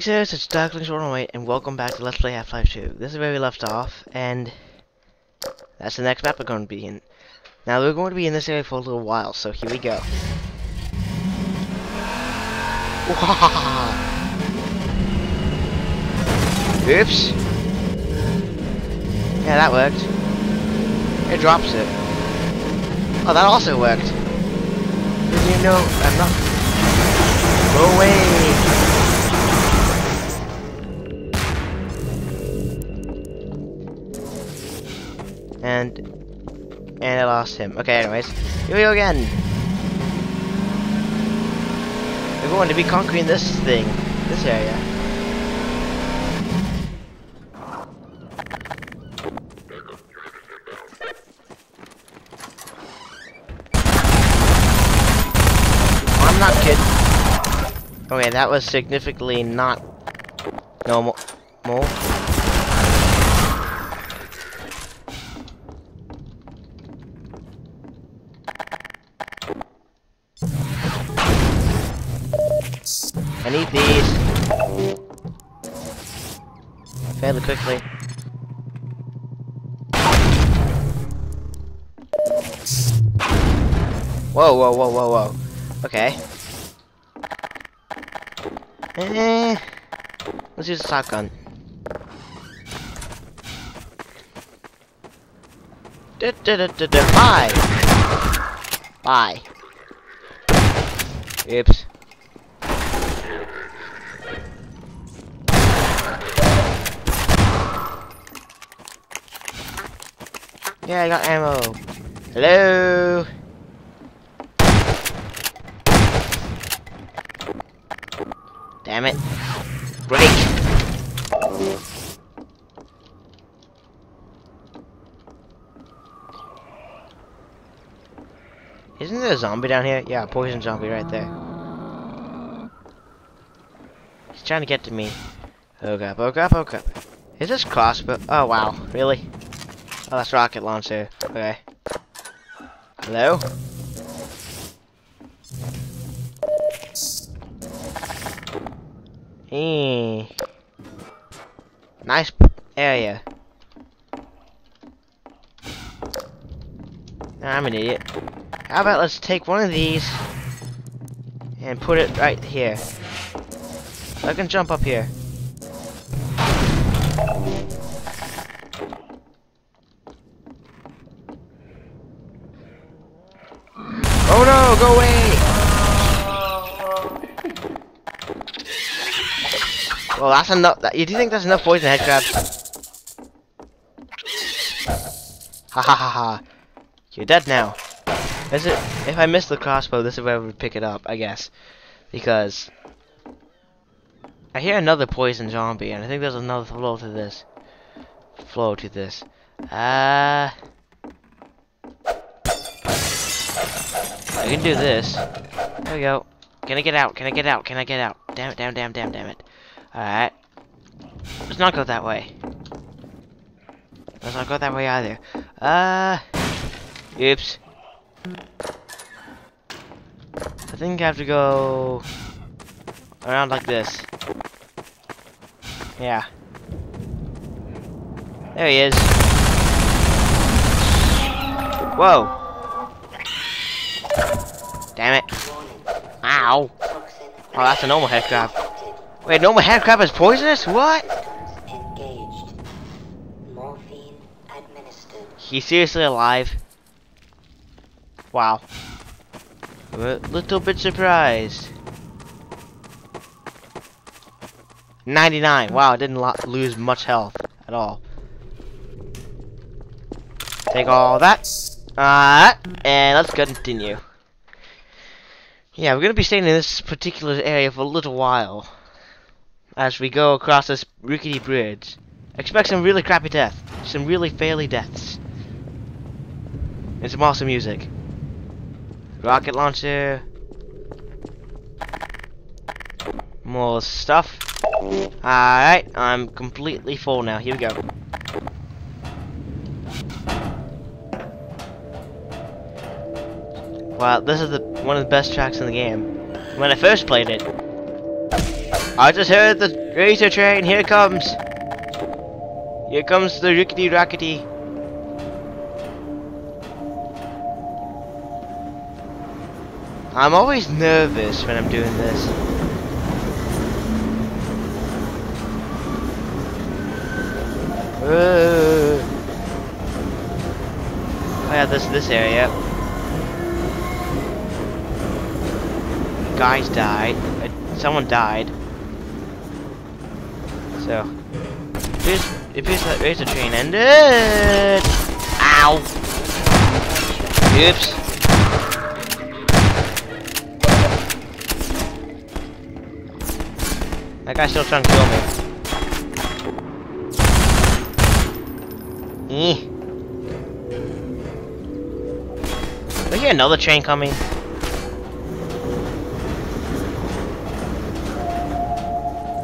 Hello Linkers, it's DarkLynx108 and welcome back to Let's Play Half-Life 2. This is where we left off and that's the next map we're going to be in. Now we're going to be in this area for a little while, so here we go. Oops. Yeah, that worked. It drops it. Oh, that also worked. Did you know I'm not... Go away! And and I lost him. Okay, anyways, here we go again. We're going to be conquering this thing, this area. I'm not kidding. Okay, that was significantly not normal. More. These. Fairly quickly. Whoa, whoa, whoa, whoa, whoa. Okay. Eh. Let's use a shotgun. Bye! Bye. Oops. Yeah, I got ammo. Hello. Damn it. Break. Isn't there a zombie down here? Yeah, poison zombie right there. He's trying to get to me. Oh crap, oh crap, oh crap. Is this crossbow? Oh wow, really? Oh, that's rocket launcher. Okay. Hello? Eh. Nice area. I'm an idiot. How about let's take one of these and put it right here. I can jump up here. Well, that's enough. That, you do think that's enough poison head crabs? Ha ha ha ha. You're dead now. Is it? If I miss the crossbow, this is where I would pick it up, I guess. Because I hear another poison zombie, and I think there's another flow to this. Flow to this. Ah. Uh, I can do this. There we go. Can I get out? Can I get out? Can I get out? Damn it, damn, damn, damn, damn it. Alright. Let's not go that way. Let's not go that way either. Uh. Oops. I think I have to go around like this. Yeah. There he is. Whoa. Damn it. Ow. Oh, that's a normal head headcrab. Wait, normal headcrab is poisonous? What? morphine administered He's seriously alive? Wow. I'm a little bit surprised. 99. Wow, I didn't lose much health at all. Take all that. Uh, and let's continue. Yeah, we're going to be staying in this particular area for a little while. As we go across this rickety bridge. Expect some really crappy death. Some really faily deaths. And some awesome music. Rocket launcher. More stuff. Alright, I'm completely full now. Here we go. Wow, this is the one of the best tracks in the game. When I first played it. I just heard the razor train. Here comes. Here comes the rickety rackety. I'm always nervous when I'm doing this. Uh, oh yeah, this this area. Guys died. Uh, someone died. So, here's it appears that razor train ended. Ow! Oops. That guy's still trying to kill me. Eh. I hear another train coming.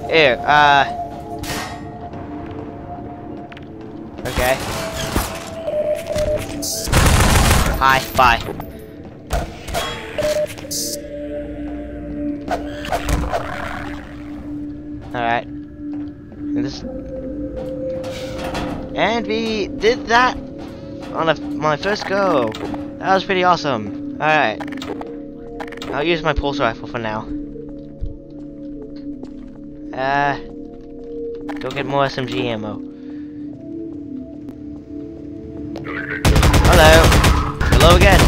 Here, uh... Okay. Hi, bye. Alright. And this and we did that on a, my first go. That was pretty awesome. Alright. I'll use my pulse rifle for now. Uh, go get more SMG ammo. Hello. Hello again.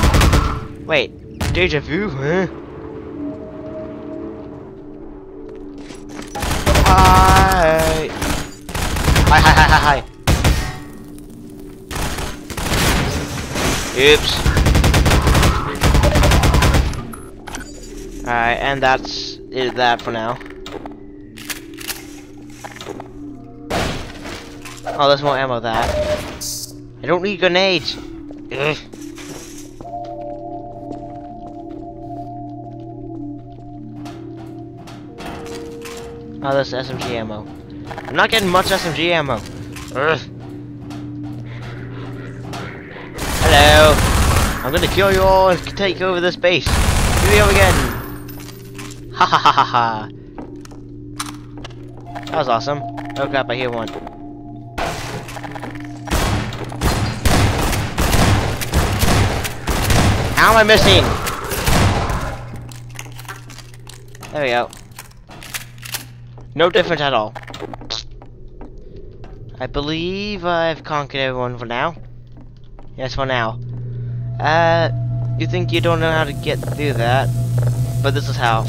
Wait, deja vu, huh? Hi. Hi, hi, hi, hi, hi. Oops. Alright, and that's is that for now. Oh, there's more ammo that. I don't need grenades. Ugh. Oh, there's SMG ammo. I'm not getting much SMG ammo. Ugh. Hello. I'm gonna kill you all and take over this base. Here we go again. Ha ha ha ha ha. That was awesome. Oh crap, I hear one. How am I missing? There we go. No difference at all. I believe I've conquered everyone for now. Yes, for now. Uh, you think you don't know how to get through that, but this is how.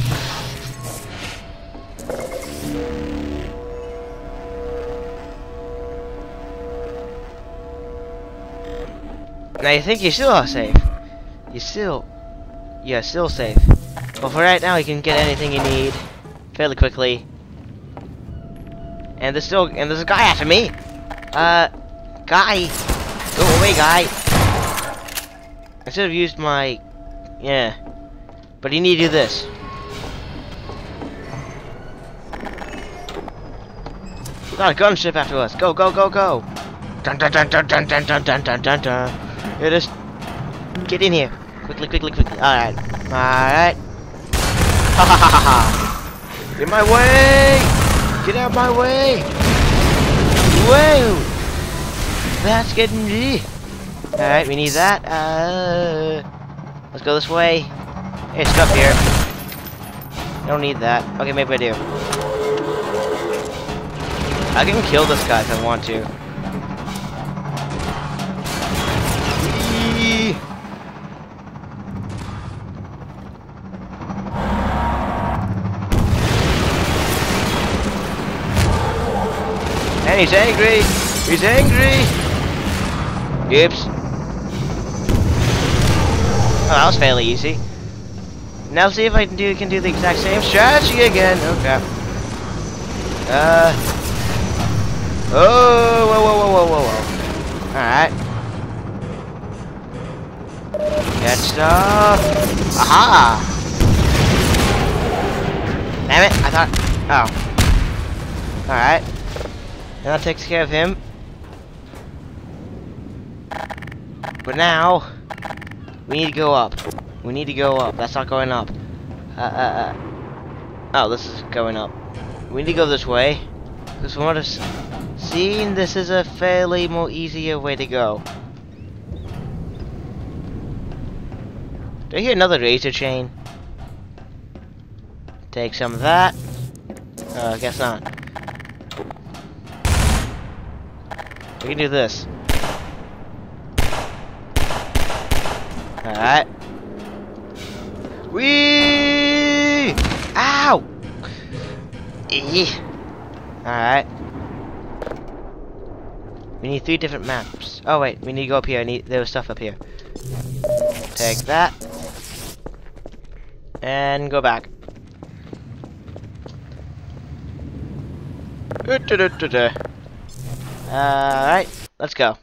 Now you think you still are safe. You still, you're still safe. But for right now, you can get anything you need fairly quickly. And there's still, and there's a guy after me. Uh, guy, go away, guy. I should have used my, yeah. But you need to do this. Got a gunship after us. Go, go, go, go. Dun dun dun dun dun dun dun dun dun dun dun. It is. Get in here. Quickly, quickly, quickly. Alright. Alright. Ha ha ha ha. Get my way! Get out my way! Whoa! That's getting me. Alright, we need that. Uh, let's go this way. Hey, stuff here. I don't need that. Okay, maybe I do. I can kill this guy if I want to. And he's angry! He's angry! Oops. Oh, that was fairly easy. Now see if I can do can do the exact same strategy again. Oh crap. Uh. Oh, whoa, whoa, whoa, whoa, whoa, whoa. Alright. Get stuff. Aha! Damn it, I thought. Oh. Alright. And that takes care of him. But now, we need to go up. We need to go up. That's not going up. Uh, uh, uh. Oh, this is going up. we need to go this way. Because from what I've seen, this is a fairly more easier way to go. Do I hear another razor chain? Take some of that. Uh, guess not. We can do this. Alright. Wee! Ow! Alright. We need three different maps. Oh wait, we need to go up here. I need there was stuff up here. Take that. And go back. Alright, let's go.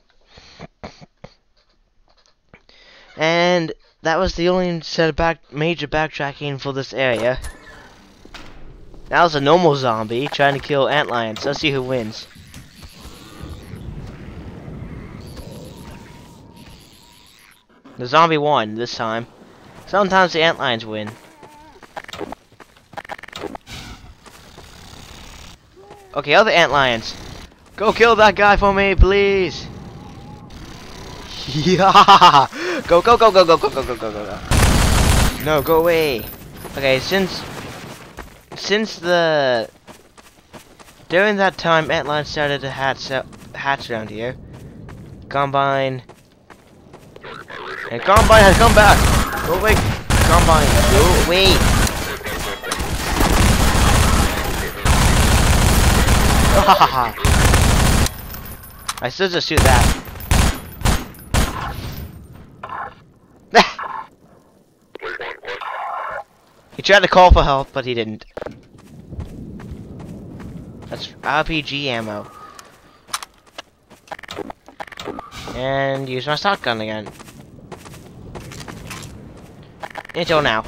And that was the only set of back major backtracking for this area. Now it's a normal zombie trying to kill antlions. Let's see who wins. The zombie won this time. Sometimes the antlions win. Okay, other antlions. Go kill that guy for me, please. Yeah! Go, go, go, go, go, go, go, go, go, go. No, go away. Okay, since since the during that time, antlions started to hatch hatch around here. Combine and Combine has come back. Go away, Combine. Go away. I still just shoot that. he tried to call for help, but he didn't. That's RPG ammo. And use my shotgun again. Until now.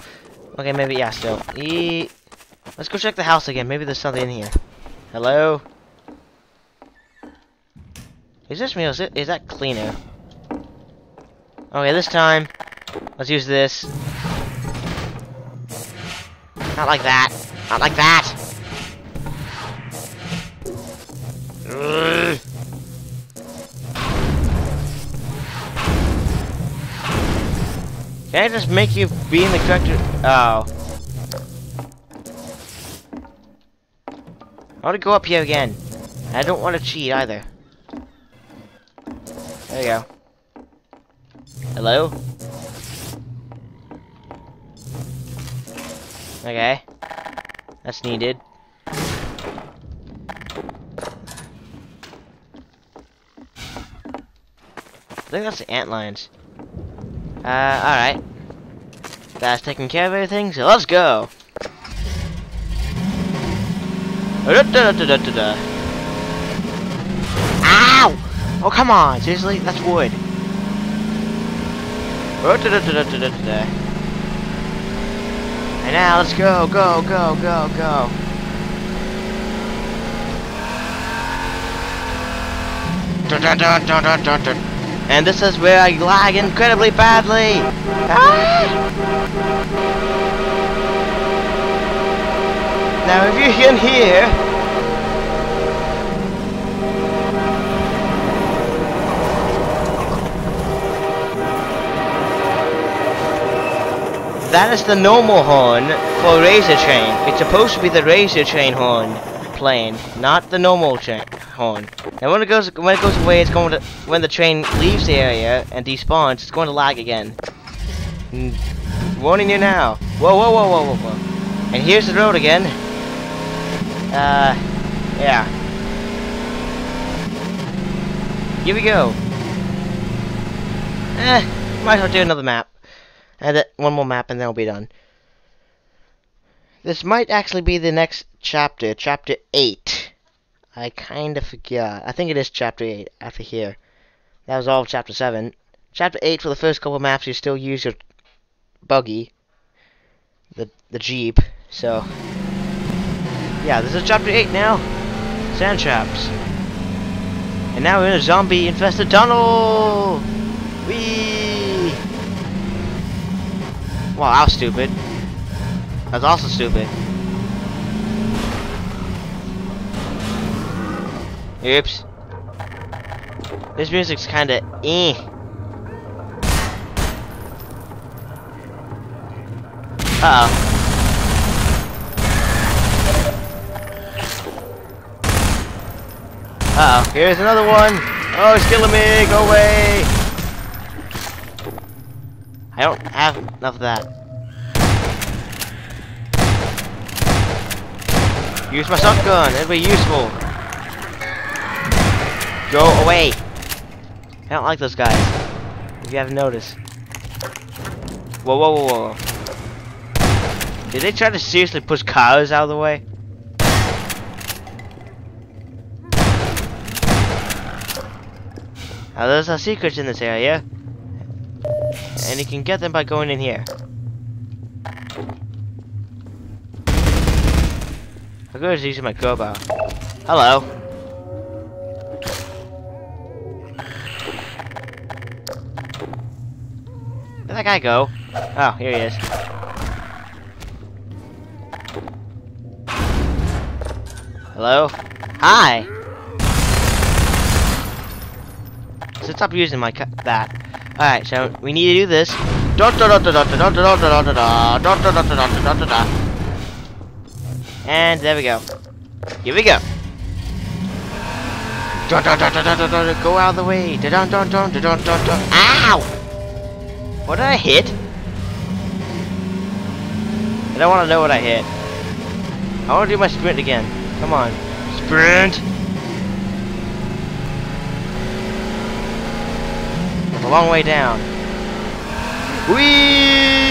Okay, maybe, yeah, still. E Let's go check the house again. Maybe there's something in here. Hello? Is this me? Is, it, is that cleaner? Okay, this time, let's use this. Not like that. Not like that. Can I just make you be in the correct... Oh. I want to go up here again. I don't want to cheat either. There you go. Hello? Okay. That's needed. I think that's the antlions. Uh, alright. That's taking care of everything, so let's go! Ow! Oh, come on! Seriously? That's wood. And now, let's go, go, go, go, go. And this is where I lag incredibly badly. Ah! Now if you can hear... That is the normal horn for Razor Train. It's supposed to be the Razor Train horn playing, not the normal chain horn. And when it goes when it goes away, it's going to when the train leaves the area and despawns, it's going to lag again. Mm, warning you now. Whoa, whoa, whoa, whoa, whoa, whoa. And here's the road again. Uh, yeah. Here we go. Eh, might as well do another map. And one more map and then we'll be done. This might actually be the next chapter, chapter 8. I kind of forgot. I think it is chapter 8 after here. That was all of chapter 7. Chapter 8, for the first couple maps, you still use your buggy. The, the Jeep. So, yeah, this is chapter 8 now. Sand traps. And now we're in a zombie-infested tunnel! Whee! Wow, that was stupid. That's also stupid. Oops. This music's kinda eh. Uh oh. Uh oh, here's another one. Oh, it's killing me. Go away. I don't have enough of that. Use my shotgun. It'll be useful. Go away. I don't like those guys. If you haven't noticed. Whoa, whoa, whoa, whoa. Did they try to seriously push cars out of the way? Now there's a secrets in this area. And you can get them by going in here. I'll go using my crowbar. Hello. Where'd that guy go? Oh, here he is. Hello? Hi! So stop using my that. Alright, so we need to do this. And there we go. Here we go. Go out of the way. Ow! What did I hit? I don't want to know what I hit. I want to do my sprint again. Come on. Sprint! A long way down. Whee!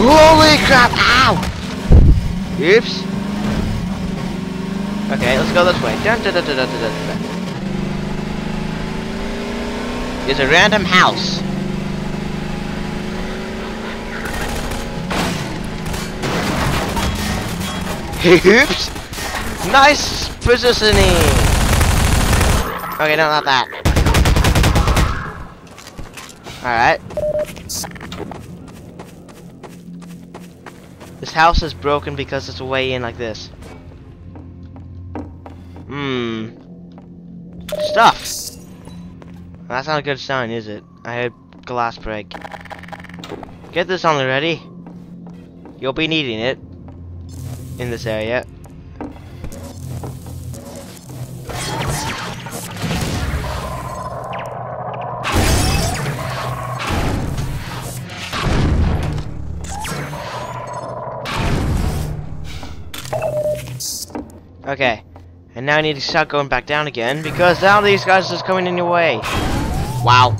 Holy crap! Ow! Oops. Okay, let's go this way. Dun, dun, dun, dun, dun, dun, dun. There's a random house. Oops! Nice positioning! Okay, no, not that. Alright. This house is broken because it's way in like this. Hmm. Stuff! That's not a good sign, is it? I heard glass break. Get this on the ready. You'll be needing it in this area. Okay. And now I need to start going back down again because now these guys are just coming in your way. Wow.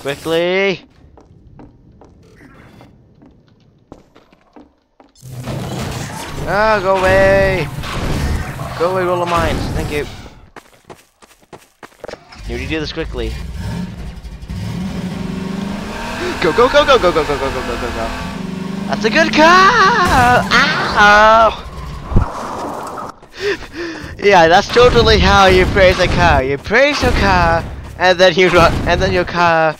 Quickly! Ah, go away! Go away, rollermines. Thank you. You need to do this quickly. Go, go, go, go, go, go, go, go, go, go, go, go. That's a good car! Ow! yeah, that's totally how you praise a car. You praise your car, and then you run, and then your car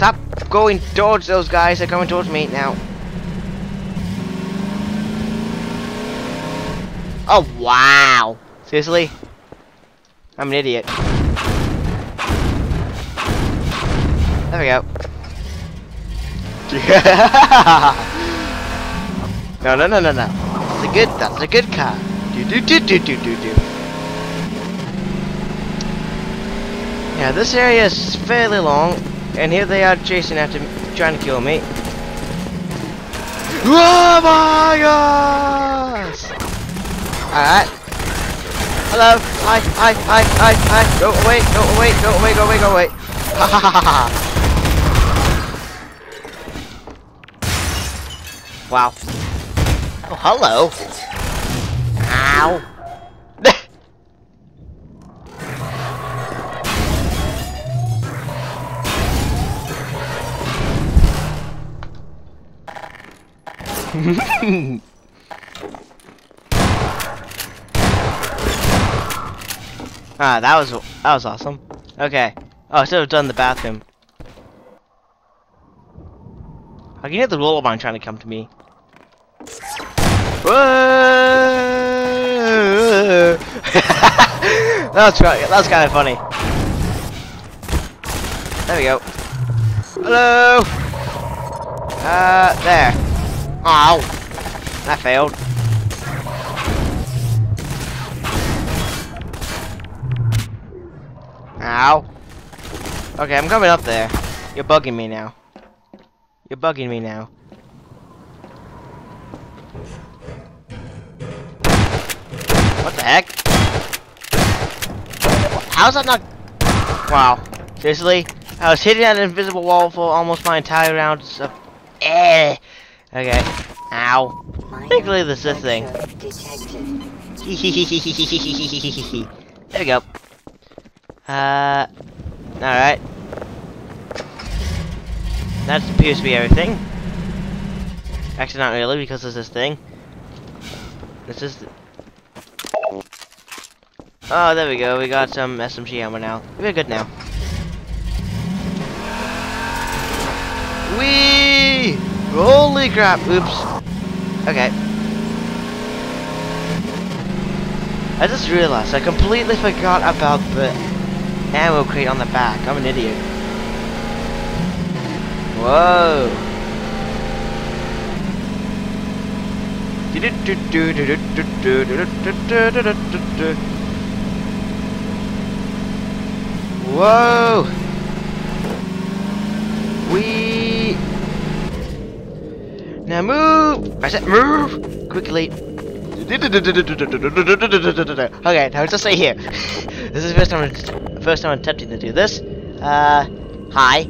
Stop going towards those guys. They're coming towards me now. Oh, wow. Seriously? I'm an idiot. There we go. no, no, no, no, no. That's a good, that's a good car. Do, do, do, do, do, do, do. Yeah, this area is fairly long. And here they are chasing after me, trying to kill me. Oh my gosh! Alright. Hello. Hi, hi, hi, hi, hi. Go away, go away, go away, go away, go away. Ha ha ha ha. Wow. Oh, hello. Ow. ah, that was that was awesome. Okay. Oh, I should have done the bathroom. I can hear the roller trying to come to me. That's right. That's kind of funny. There we go. Hello. Uh, there. Ow! That failed. Ow. Okay, I'm coming up there. You're bugging me now. You're bugging me now. What the heck? How's that not... Wow. Seriously? I was hitting that invisible wall for almost my entire round of... Eh! Okay. Ow. Thankfully this is thing. there we go. Uh... Alright. That appears to be everything. Actually not really because there's this thing. This is... Oh, there we go. We got some SMG ammo now. We're good now. Wee! Holy crap! Oops. Okay. I just realized I completely forgot about the ammo crate on the back. I'm an idiot. Whoa. Whoa! We now move. I said move quickly. Okay, now just stay here. this is the first time, I'm, first time I'm attempting to do this. Uh, hi.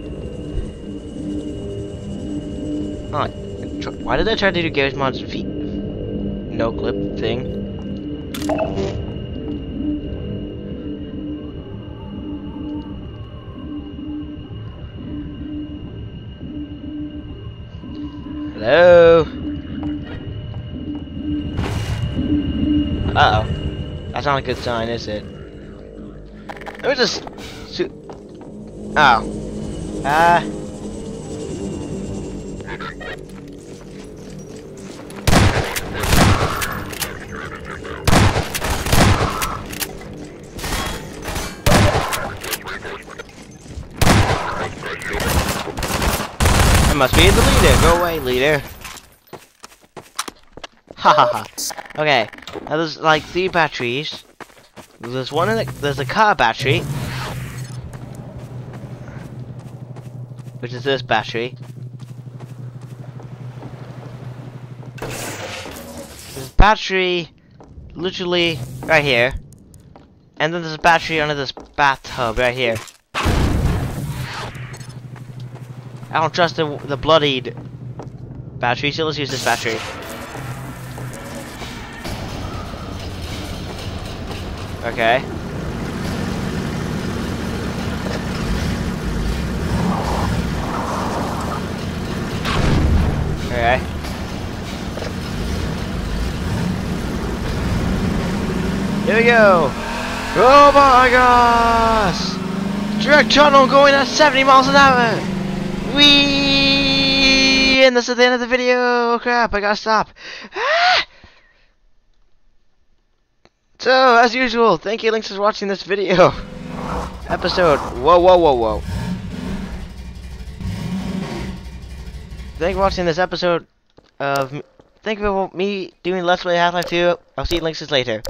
Oh, why did I try to do Garry's Mod's feet? No clip thing. Hello? Uh oh. That's not a good sign, is it? Let me just. Oh. Uh. Must be the leader. Go away, leader. Ha ha ha. Okay. Now there's like three batteries. There's one in the, there's a car battery. Which is this battery. There's battery literally right here. And then there's a battery under this bathtub right here. I don't trust the, the bloodied battery, so let's use this battery. Okay. Okay. Here we go! Oh my gosh! Direct tunnel going at 70 miles an hour! Wee! And this is the end of the video! Oh, crap, I gotta stop. Ah! So, as usual, thank you, Links, for watching this video. Episode. Whoa, whoa, whoa, whoa. Thank you for watching this episode of. Thank you for me doing Let's Play Half-Life 2. I'll see you, Links, later.